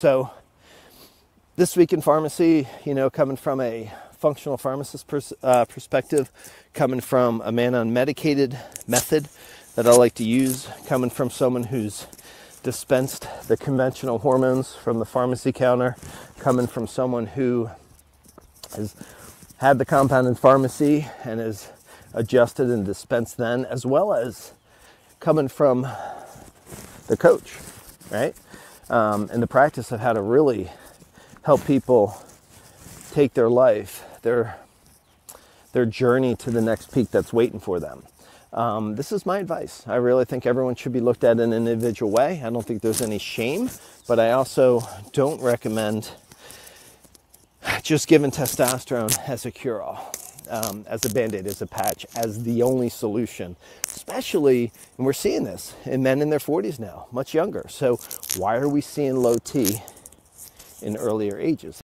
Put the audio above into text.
So, this week in pharmacy, you know, coming from a functional pharmacist pers- uh, perspective, coming from a man on medicated method that I like to use, coming from someone who's dispensed the conventional hormones from the pharmacy counter, coming from someone who has had the compounding pharmacy and has adjusted and dispensed then, as well as coming from the coach, right? Um, in the practice of how to really help people take their life, their their journey to the next peak that's waiting for them. Um, this is my advice. I really think everyone should be looked at in an individual way. I don't think there's any shame, but I also don't recommend just giving testosterone as a cure all um, as a band aid, as a patch, as the only solution, especially, and we're seeing this in men in their 40s now, much younger. So, why are we seeing low T in earlier ages?